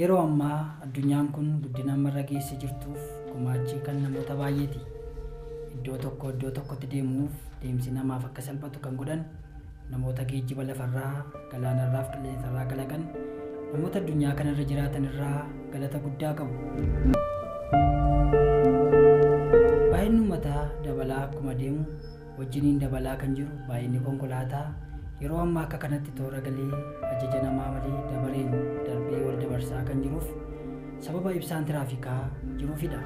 Yeroo ammaa addunyaan kun guddina ammarra geesse jirtuuf gumaachi kan namoota baay'eeti. Iddoo tokko iddoo tokkotti deemuuf deemsi namaaf akka salphatu kan godhan namoota geejjiba lafarraa, galaanarraa fi qilleensarraa kalaqan namoota addunyaa kanarra jiraatan irraa galata guddaa qabu. Baay'inni uummataa dabalaa akkuma deemu wajjiniin dabalaa kan jiru baay'inni konkolaataa yeroo ammaa akka kanatti toora galee ajaja namaa malee dabareen darbee wal dabarsaa kan jiruuf sababa ibsaan tiraafikaa jiruufidha.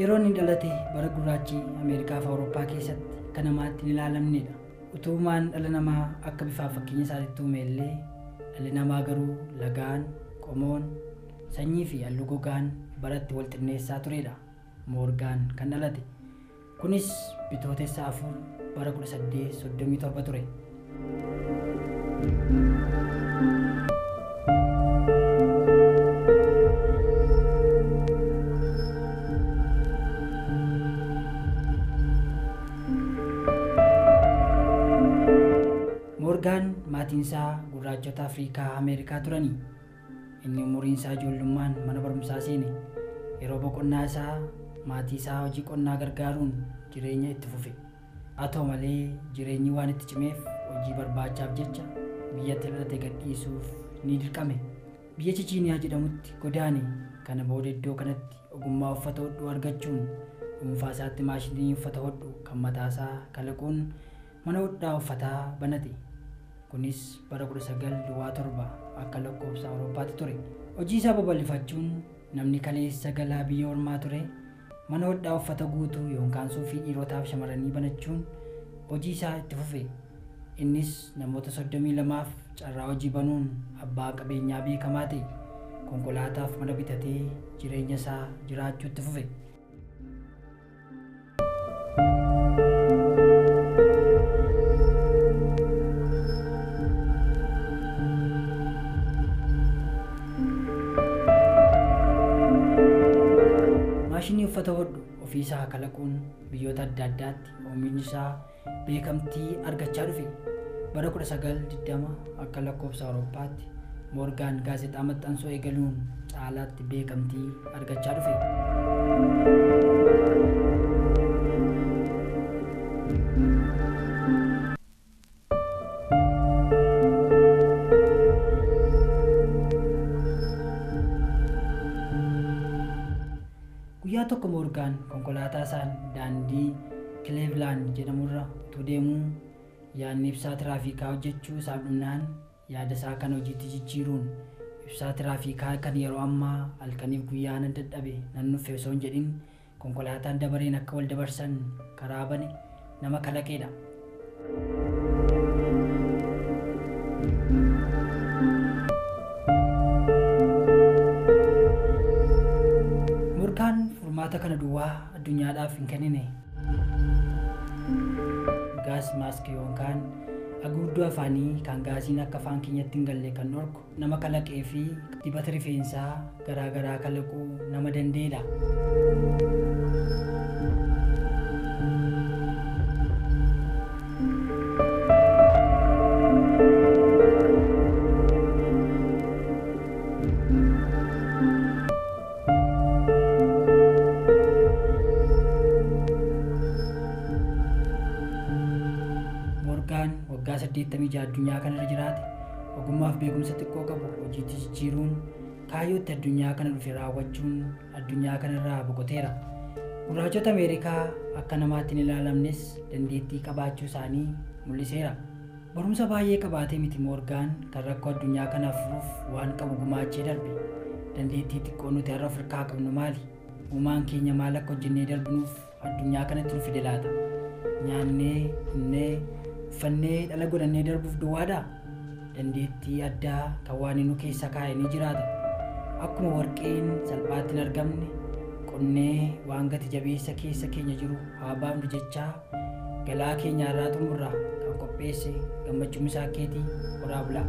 Yeroo inni dhalate bara gurraachi Ameerikaa fi Awurooppaa keessatti akka namaatti hin ilaalamnedha. Utuumaan dhala namaa akka bifaaf fakkeenya isaatti uume illee dhalli namaa garuu lagaan, qomoon, sanyii fi halluu gogaan baratti wal xinneessaa turedha. Moorgaan kan dhalate. Kunis bitootessa afur bara 1837 ture. Moorgaan maatiin isaa gurraachota Afrikaa Ameerikaa turanii. Inni umuriin isaa ijoollummaan mana barumsaa seene. Yeroo boqonnaa isaa maatii isaa hojii qonnaa gargaaruun jireenya itti fufe. Haa ta'u malee jireenyi waan itti cimeef hojii barbaachaaf jecha biyyatti dhalate gadhiisuuf ni dirqame. Biyya Chichiiniyaa jedhamutti godaane kana booda iddoo kanatti ogummaa uffata hodhuu argachuun dhuunfaa isaatti maashinii uffata hodhu kan mataasaa kalaquun mana hodhaa uffataa banate. Kunis bara 1907 akka lakkoofsa Awurooppaatti ture. Hojii isaa babal'ifachuun namni kaleessa galaa biyya ormaa ture mana hodhaa uffata guutuu yookaan suufii dhiirotaaf shamarranii banachuun hojii isaa itti fufe. Innis namoota soddomii lamaaf carraa hojii banuun abbaa qabeenyaa beekamaa ta'e konkolaataaf mana bitatee jireenya isaa jiraachuu itti fufe. Ofii isaa kalaquun biyyoota adda addaatti oomishni isaa beekamtii argachaa dhufe. Bara 1920 akka lakkoofsa Awurooppaatti Moorgaan gaazexaa maxxansoo eegaluun caalaatti beekamtii argachaa dhufe. Guyyaa tokko Moorgaan konkolaataa isaan daandii Kileevlaand jedhamurra utuu deemuu yaadni ibsaa tiraafikaa hojjechuu isaaf dhumnaan yaada isaa kan hojiitti jijjiiruun ibsaa tiraafikaa kan yeroo ammaa halkaniif guyyaa nan dadhabe nan nuffe osoo hin jedhin konkolaataan dabareen akka wal dabarsan karaa bane nama kalaqeedha. Kana duwwaa addunyaadhaaf hin kennine. gaas maaskii yookaan haguuggii afaanii kan gaasiin akka afaan keenyatti hin galle kan dhorku nama kalaqee fi dibata rifeensaa garaagaraa kalaquu nama danda'edha. 86 addunyaa kanarra jiraate ogummaaf beekumsa xiqqoo qabu hojiitti jijjiiruun kaayyootti addunyaa kana dhufe raawwachuun addunyaa kanarraa boqoteera. Gurraachota Ameerikaa akka namaatti hin ilaalamnes dandeettii qabaachuu isaanii mul'iseera. Barumsa baay'ee qabaatee miti Moorgaan kan rakkoo addunyaa kanaaf furuuf waan qabu gumaachee darbe. Dandeettii xiqqoo nuti har'a Afrikaa qabnu maali? Uumaan keenya maal akka hojjennee darbinuuf addunyaa kanatti nu fide laata? Nyaannee, dhugnee, uffannee dhala godhannee darbuuf duwwaadhaa? Dandeettii addaa kan waan nu keessa kaa'e ni jiraata. Akkuma warqeen salphaatti hin argamne qonnee waan gati jabeessa keessa keenya jiru haa baafnu jechaa galaa keenya irraa xumurraa kan qopheesse gammachuun isaa keetii horaa bulaa.